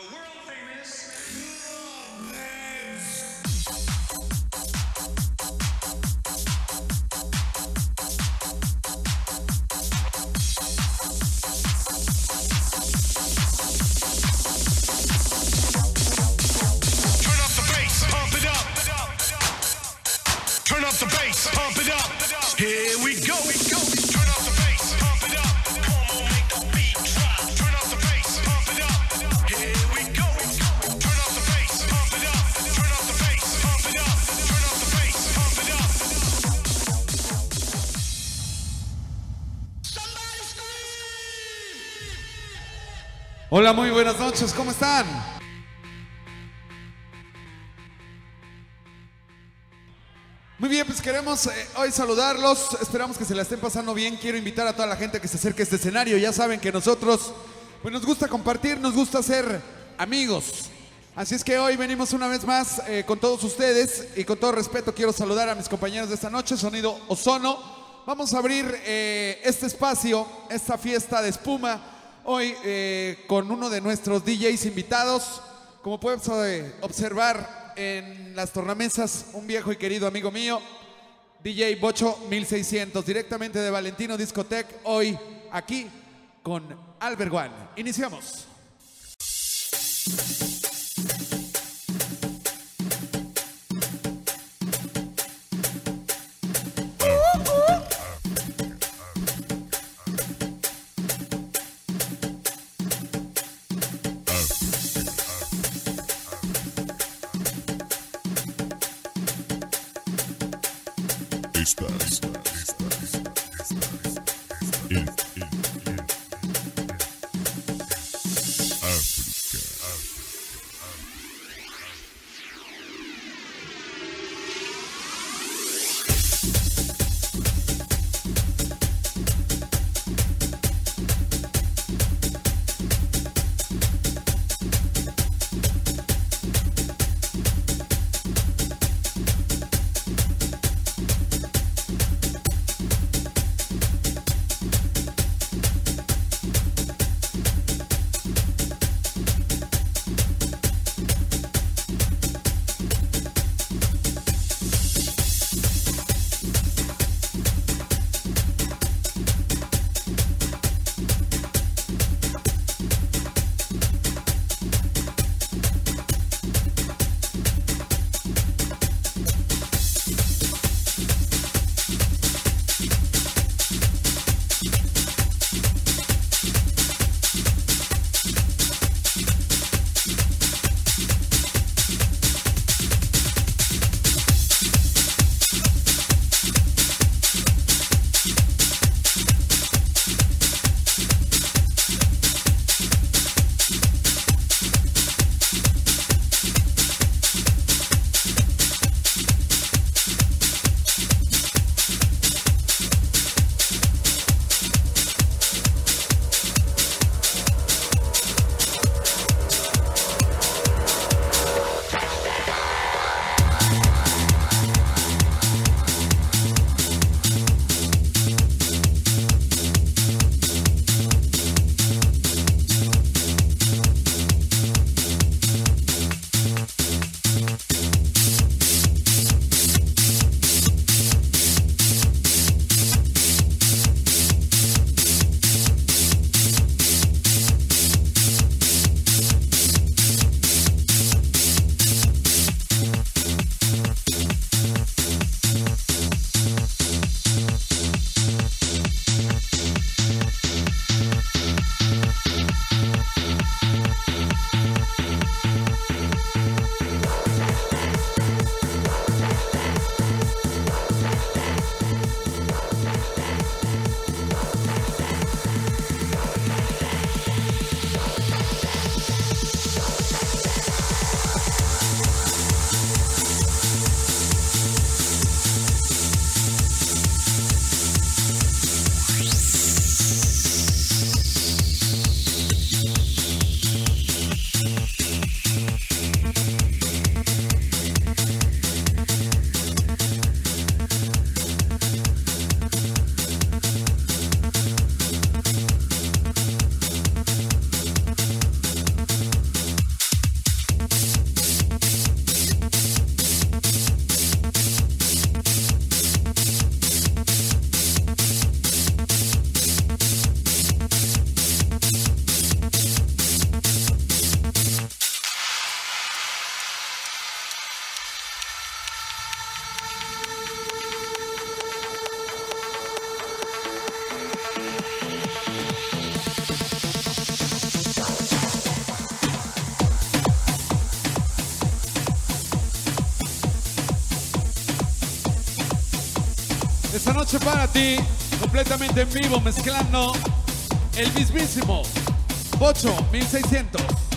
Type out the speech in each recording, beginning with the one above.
The world famous. Hola, muy buenas noches, ¿cómo están? Muy bien, pues queremos eh, hoy saludarlos, esperamos que se la estén pasando bien, quiero invitar a toda la gente que se acerque a este escenario, ya saben que nosotros pues nos gusta compartir, nos gusta ser amigos, así es que hoy venimos una vez más eh, con todos ustedes. Y con todo respeto quiero saludar a mis compañeros de esta noche, Sonido Ozono, vamos a abrir eh, este espacio, esta fiesta de espuma, hoy eh, con uno de nuestros DJs invitados. Como puedes eh, observar en las tornamesas, un viejo y querido amigo mío, DJ Bocho 1600, directamente de Valentino Discotech, hoy aquí con Albert One. Iniciamos. para ti, completamente en vivo, mezclando el mismísimo Bocho 1600.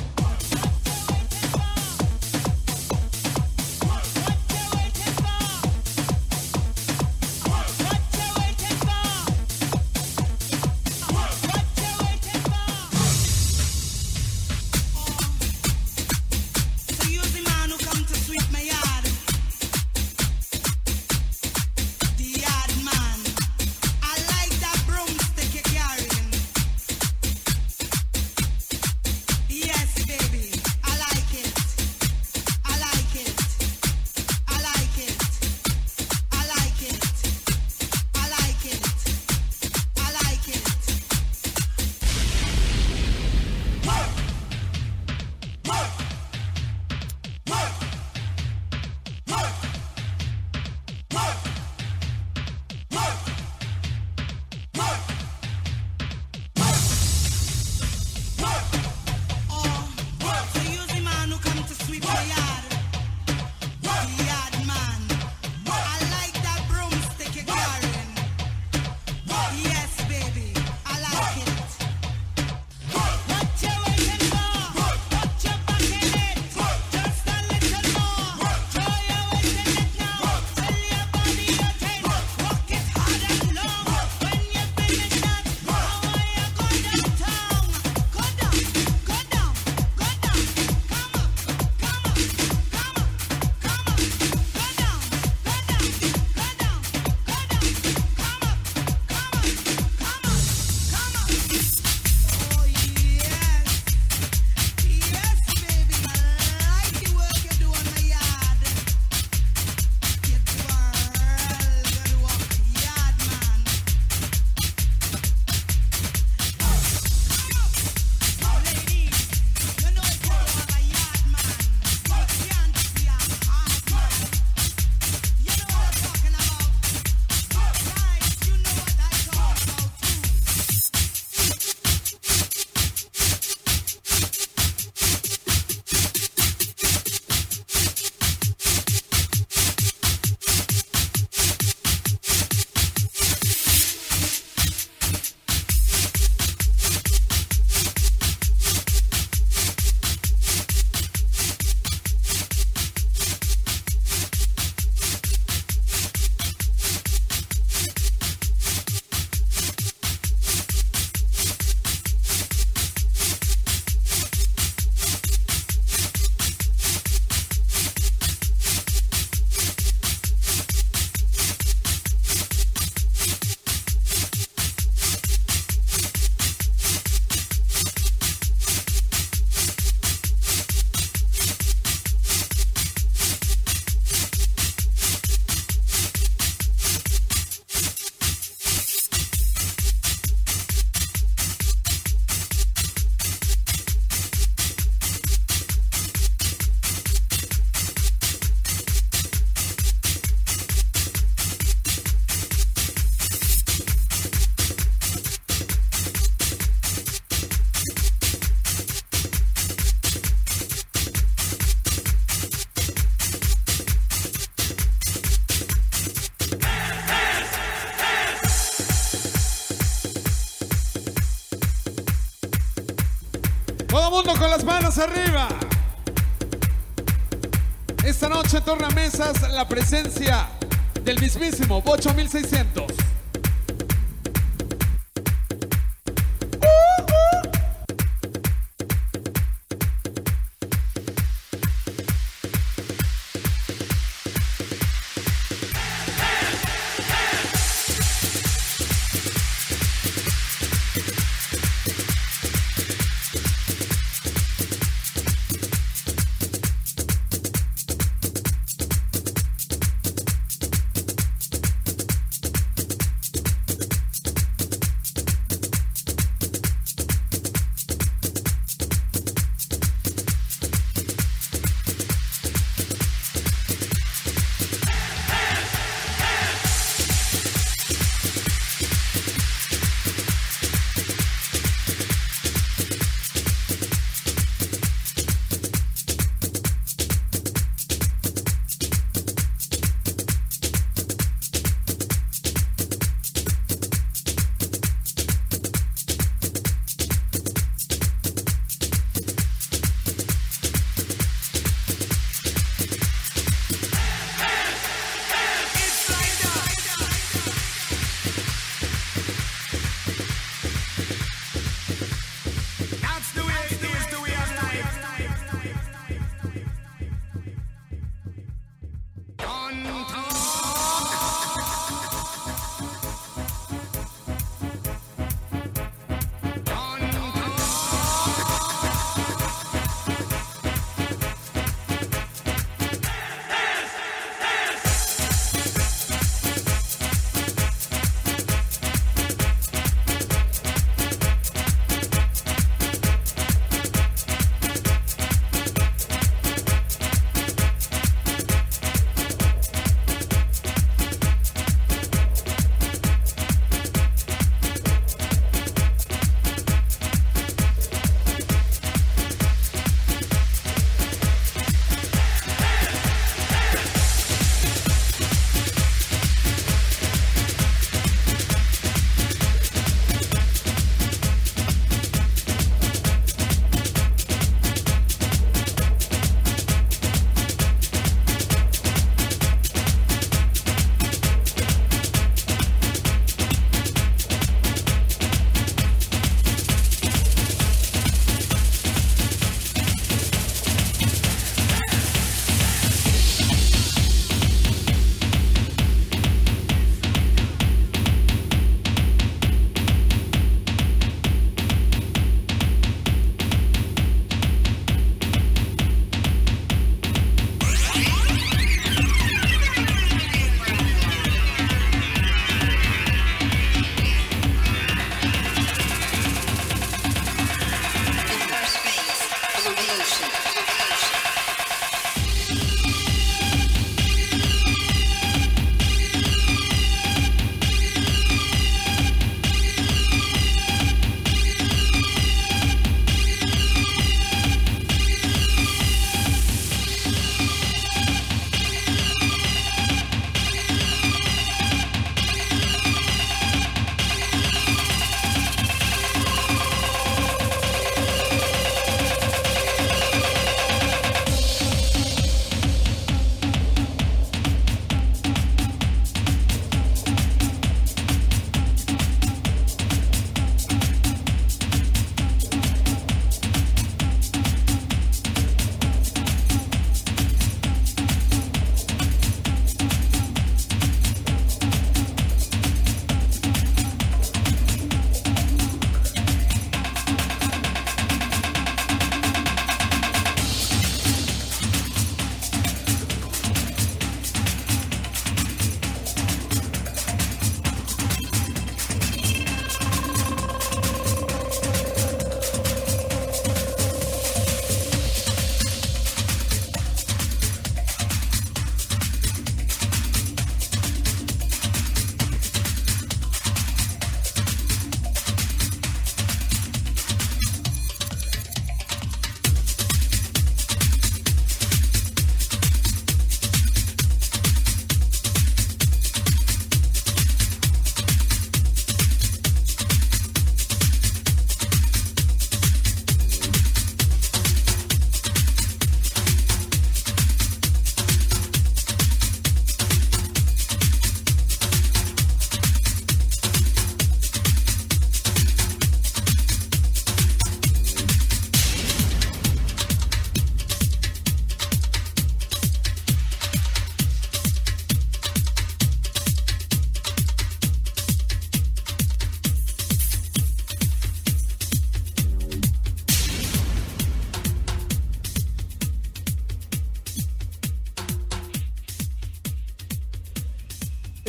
Manos arriba. Esta noche torna mesas la presencia del mismísimo Bocho 1600.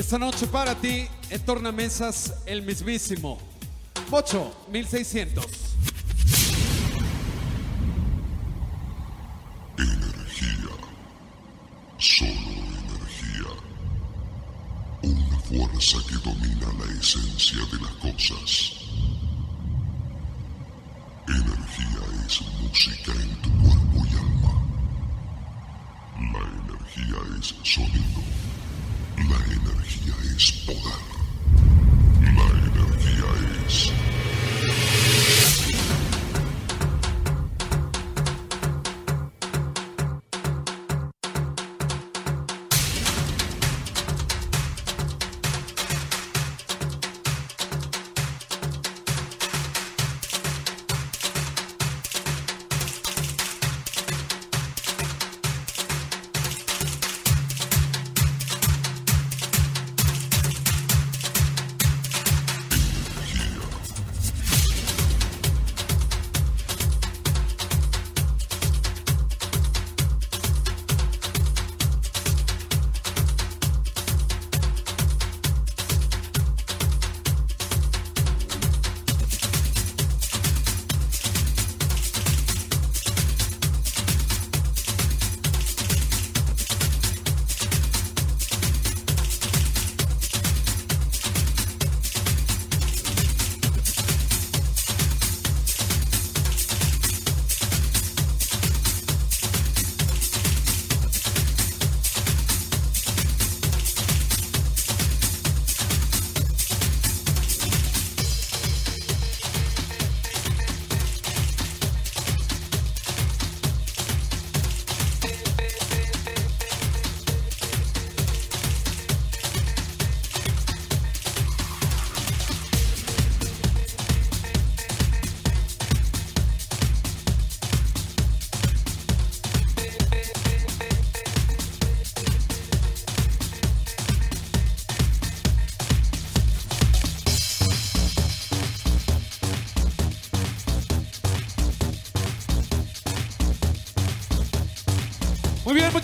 Esta noche para ti, en tornamesas, el mismísimo. Bocho, 1600. Energía. Solo energía. Una fuerza que domina la esencia de las cosas. Energía es música en tu cuerpo y alma. La energía es sonido. La energía es poder. La energía es...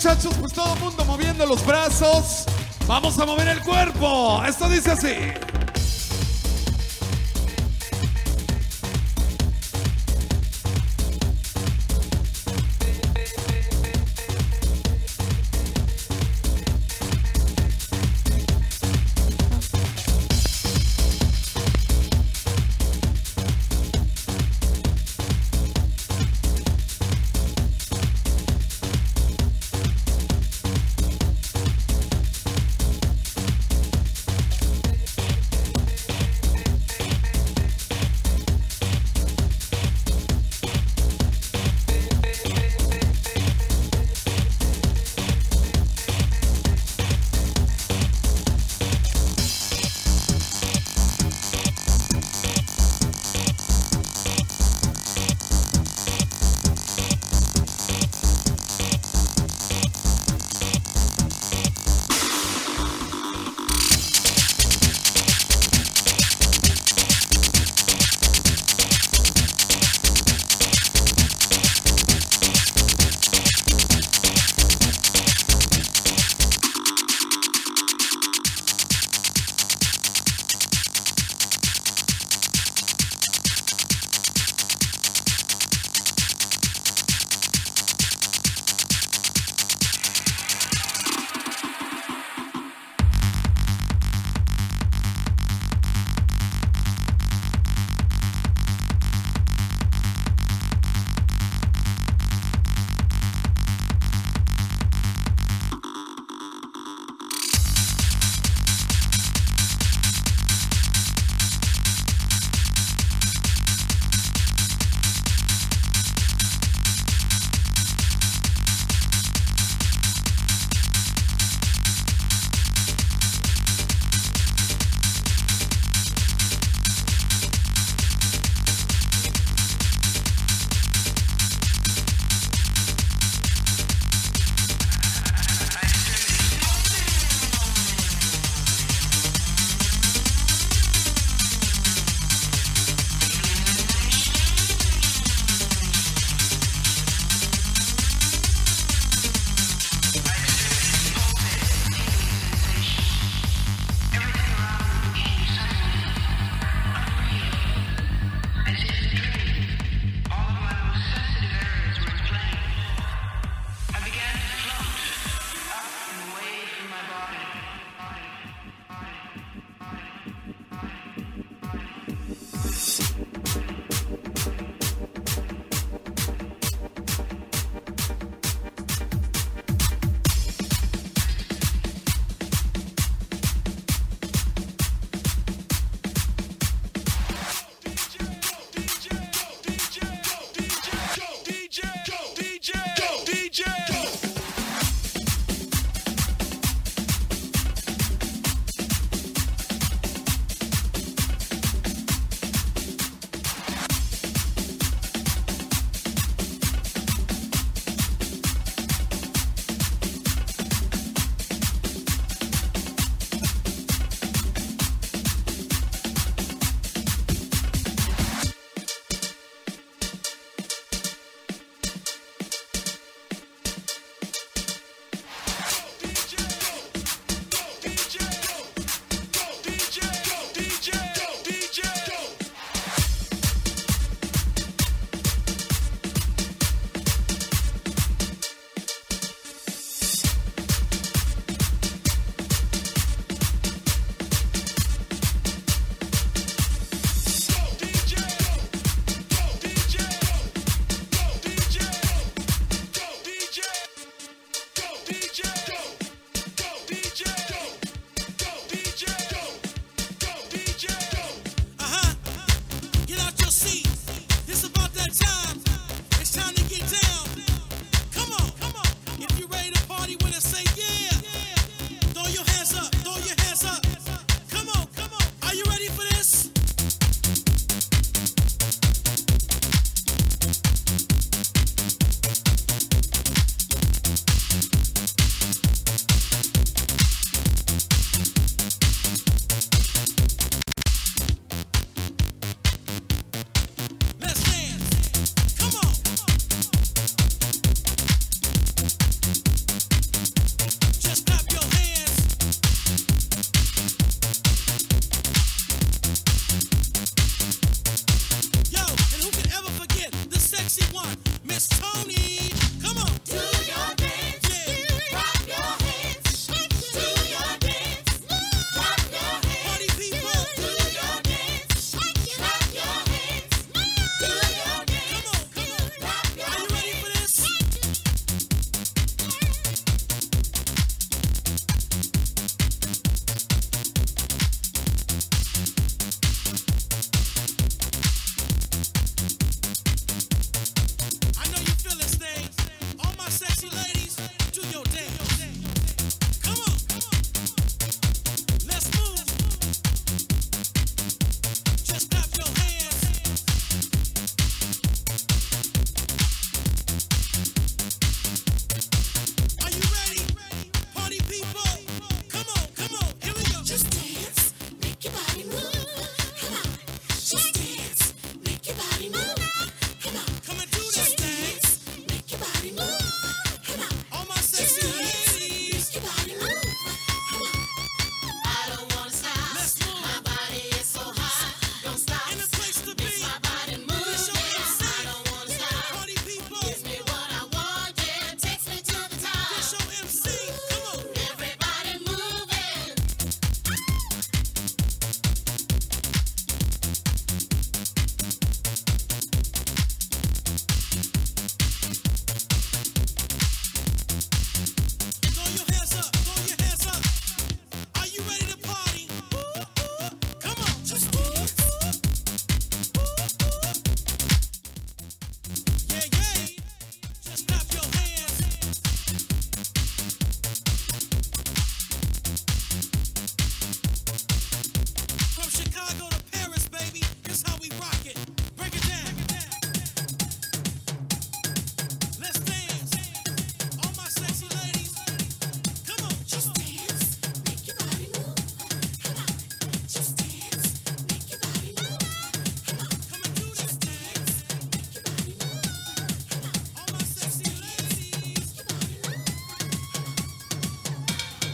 muchachos, pues todo el mundo moviendo los brazos. Vamos a mover el cuerpo. Esto dice así.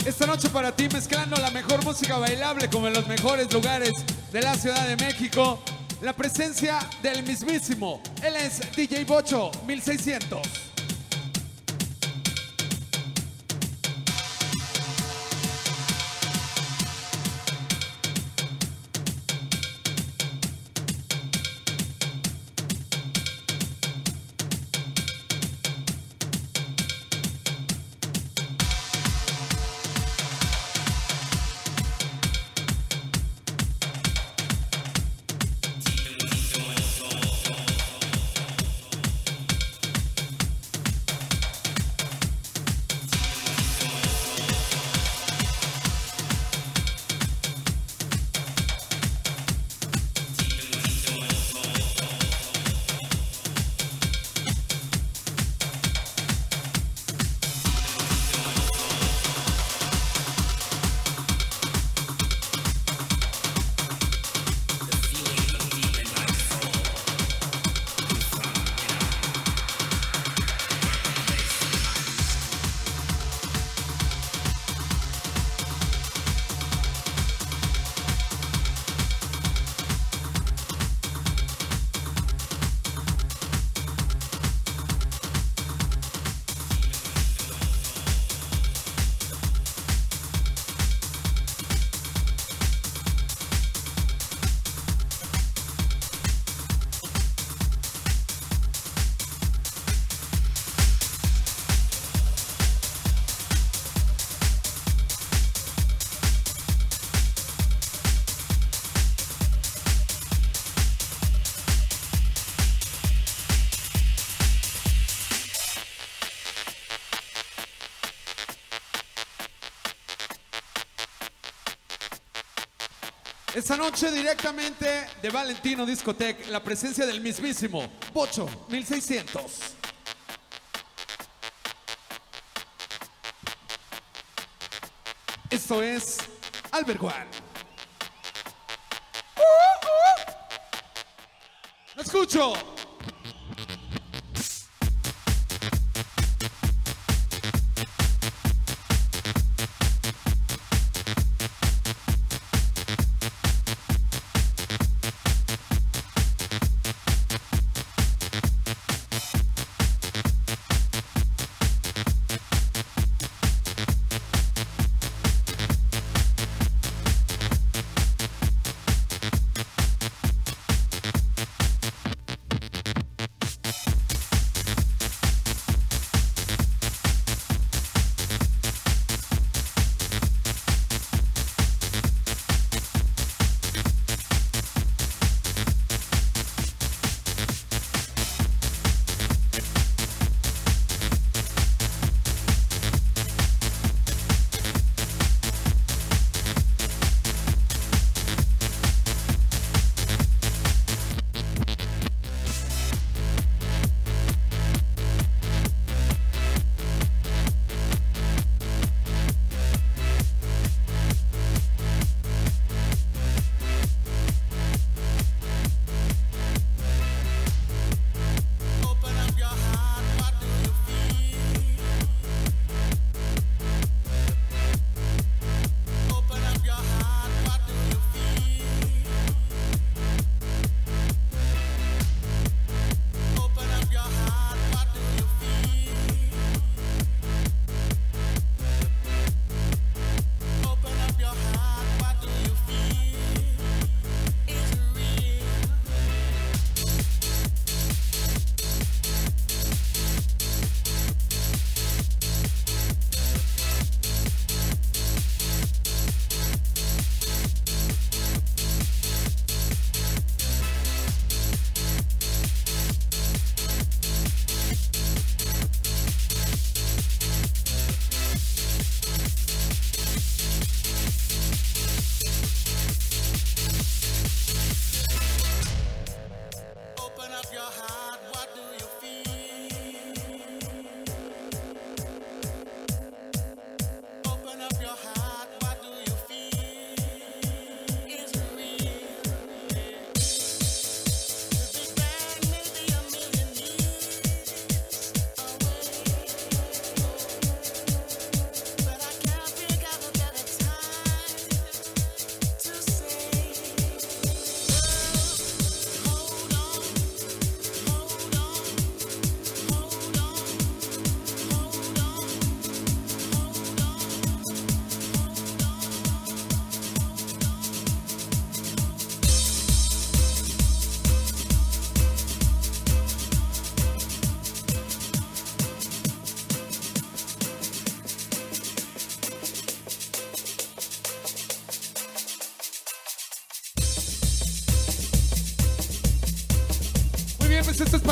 Esta noche para ti mezclando la mejor música bailable como en los mejores lugares de la Ciudad de México. La presencia del mismísimo. Él es DJ Bocho 1600. Esta noche directamente de Valentino Discotec, la presencia del mismísimo Bocho 1600. Esto es Albert One. ¡Lo escucho!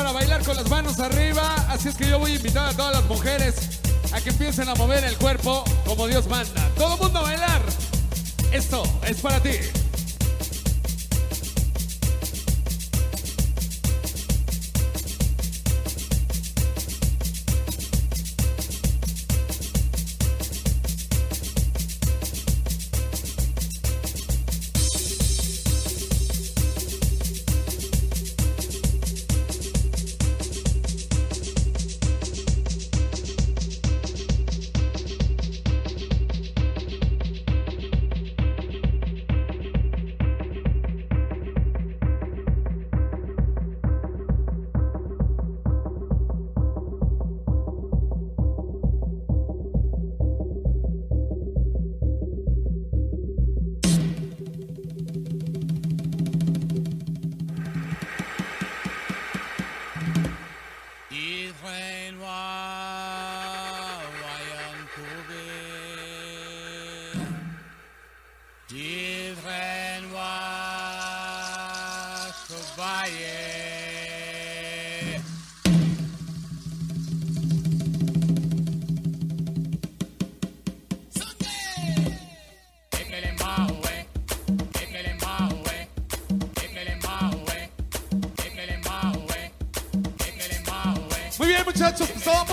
Para bailar con las manos arriba. Así es que yo voy a invitar a todas las mujeres a que empiecen a mover el cuerpo como Dios manda. Todo mundo a bailar. Esto es para ti.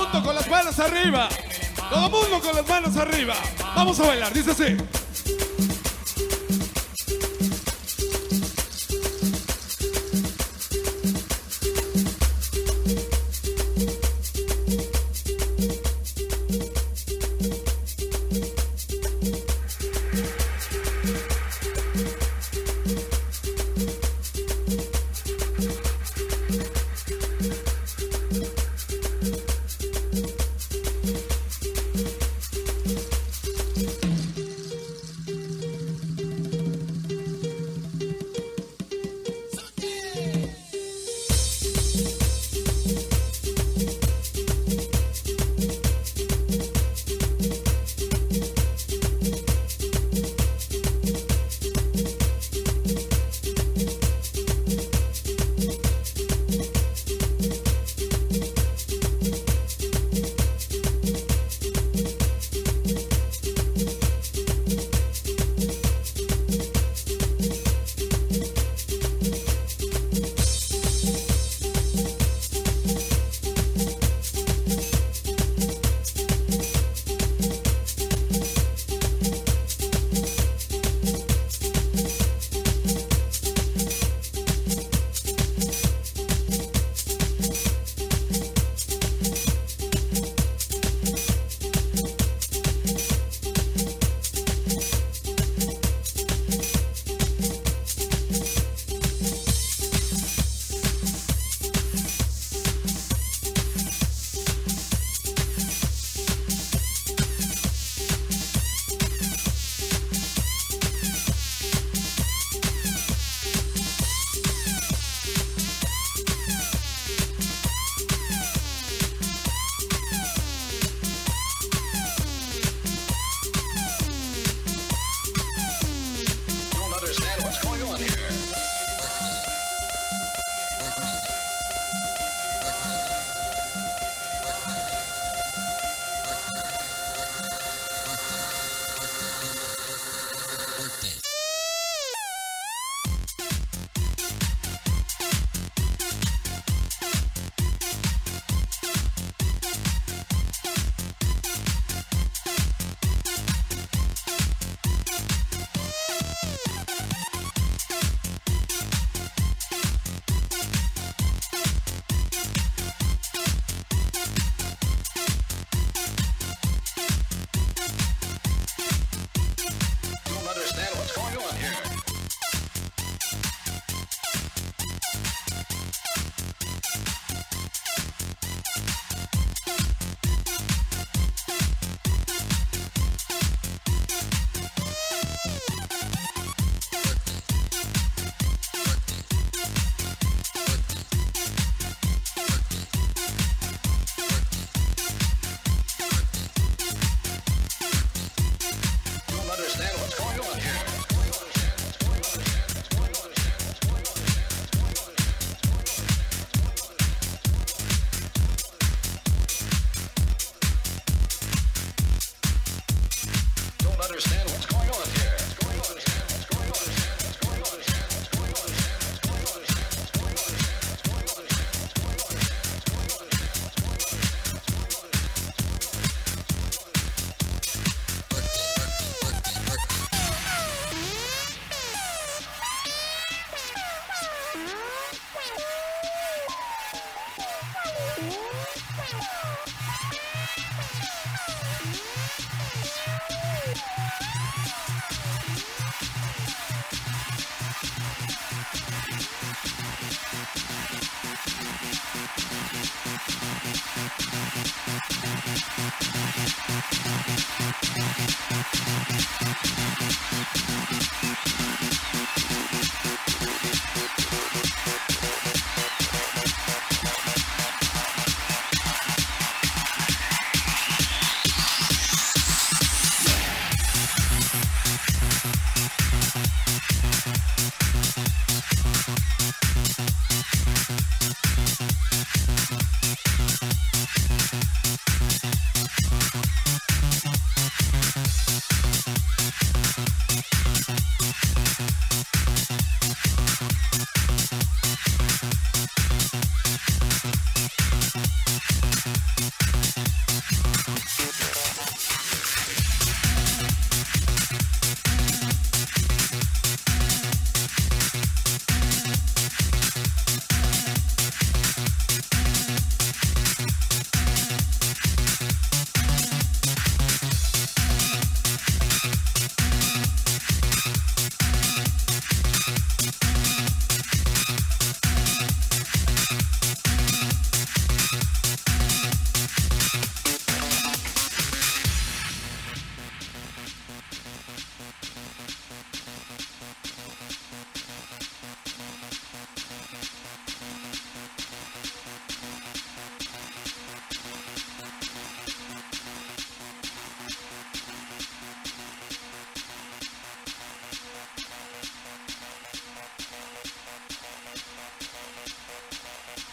Mundo con las manos arriba. Todo mundo con las manos arriba. Vamos a bailar, dice así.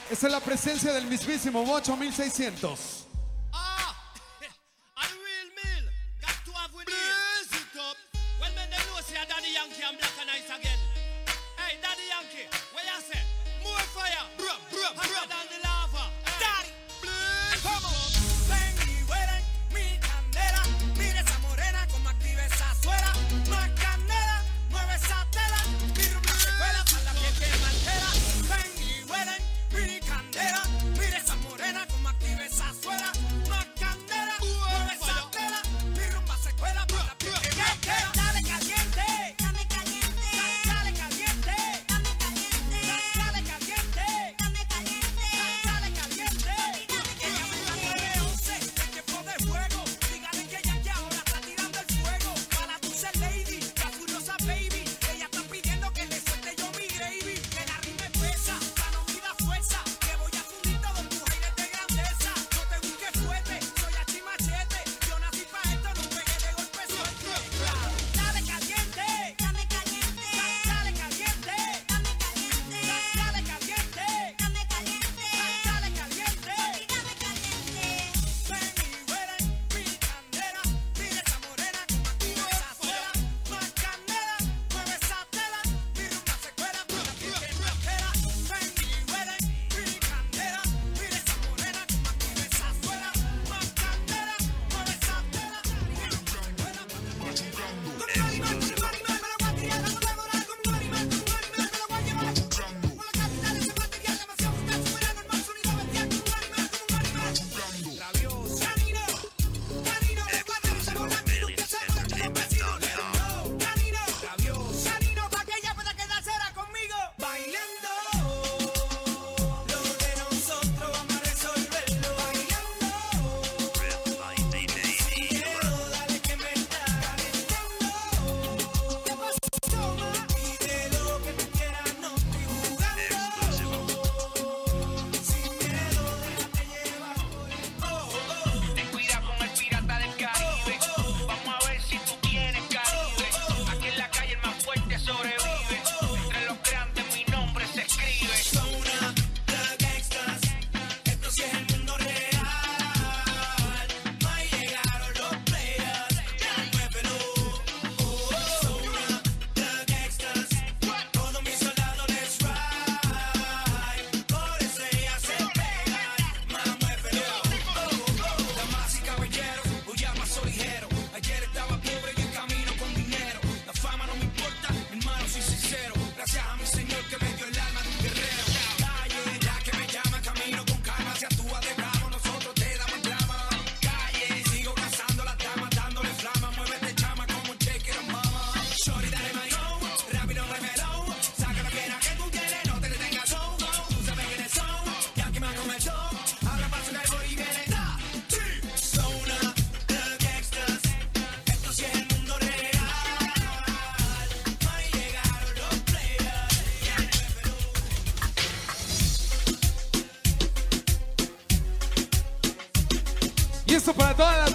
Esa es la presencia del mismísimo Bocho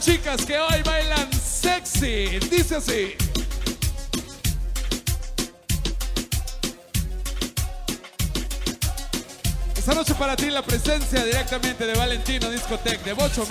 chicas que hoy bailan sexy. Dice así. Esta noche para ti la presencia directamente de Valentino Discotec de Bocho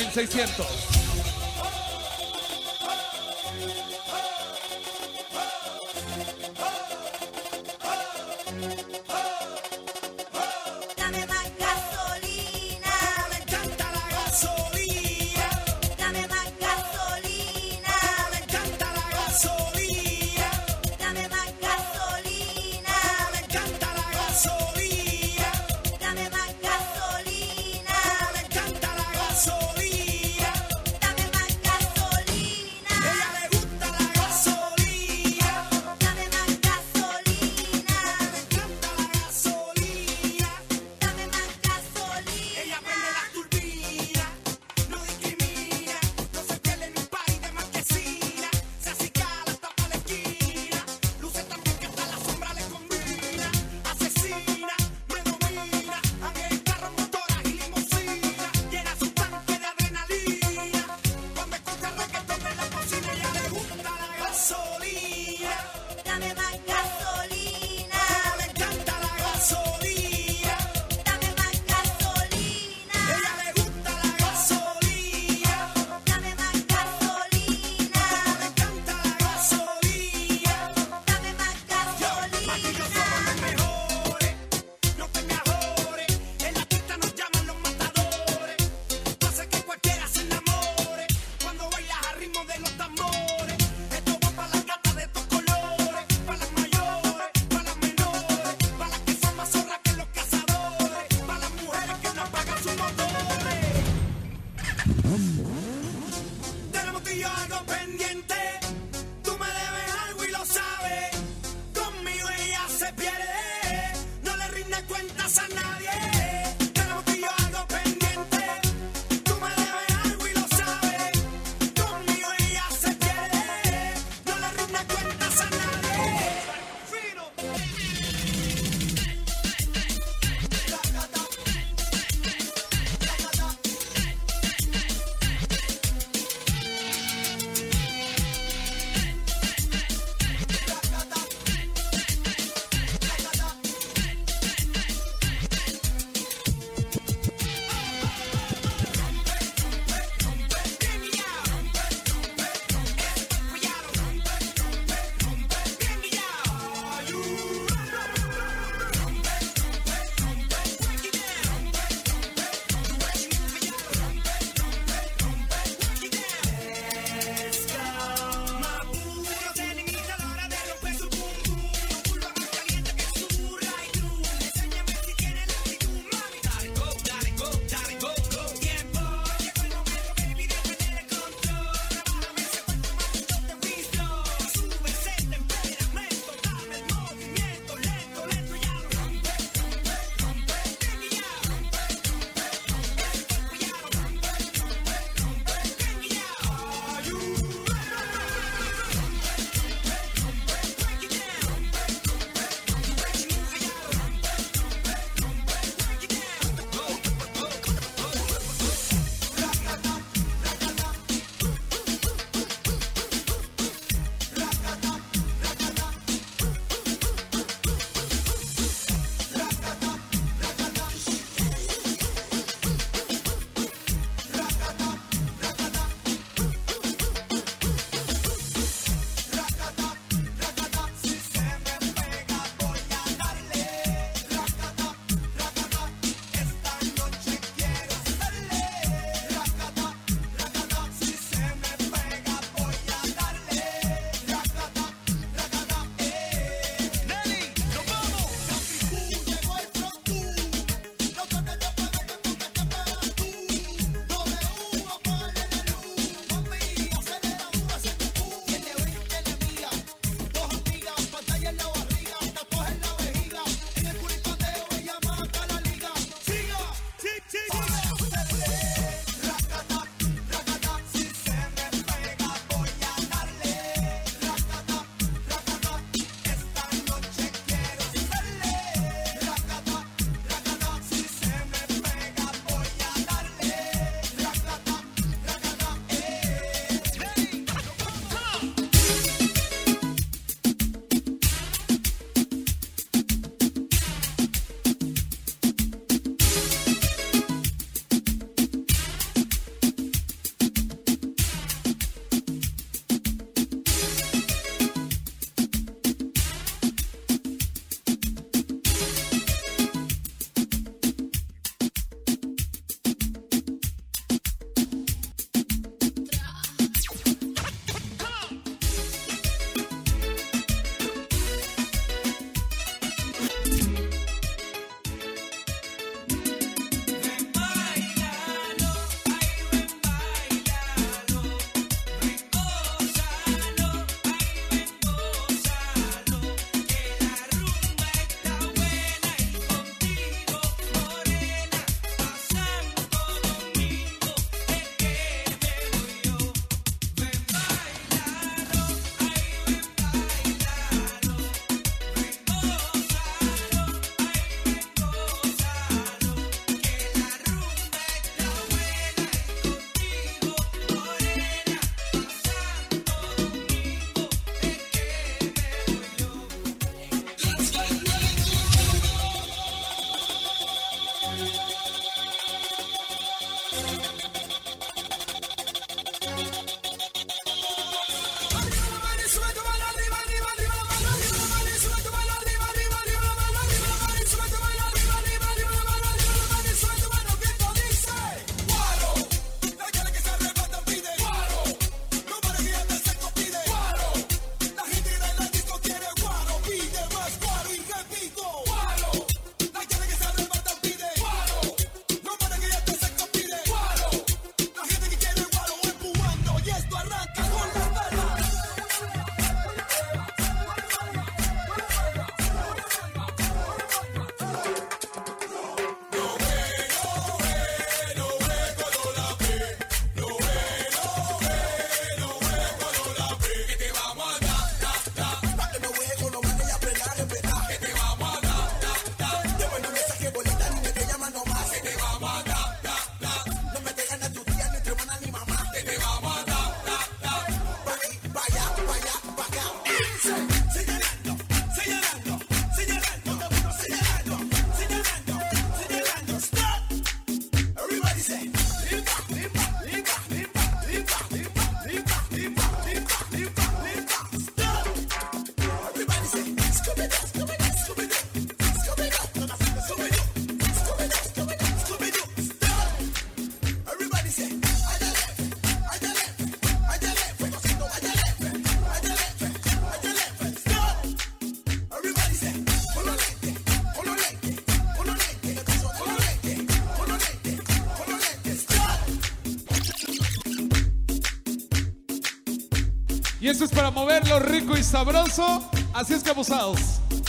Esto es para moverlo rico y sabroso. Así es que abusados.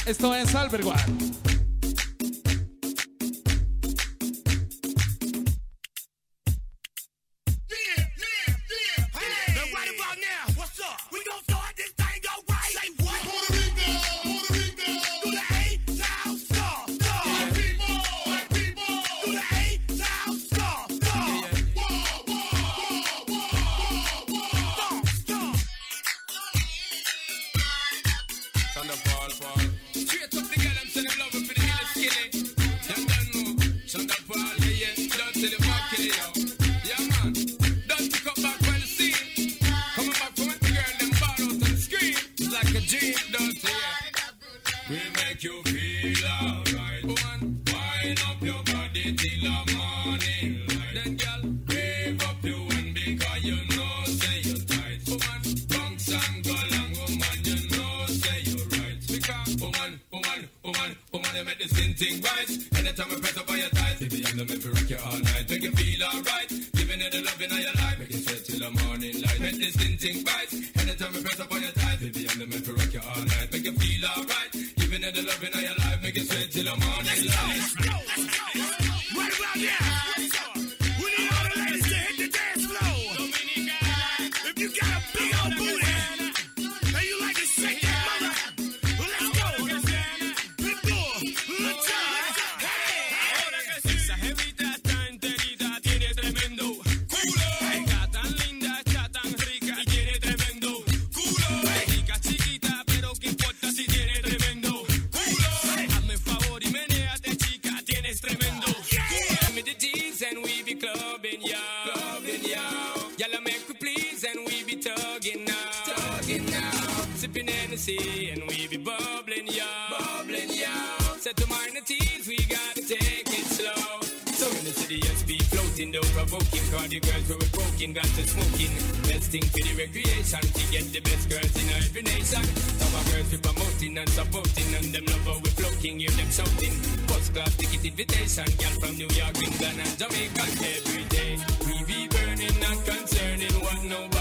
Esto es Alberguard. till I'm on Let's go, let's go, let's go. no provoking Cause the girls who were broken got to smoking. Best thing for the recreation To get the best girls in every nation. Some Our girls we promoting and supporting And them love how we floating, hear them shouting. First class ticket invitation Girl from New York, England and Jamaica. Every day we be burning and concerning. What nobody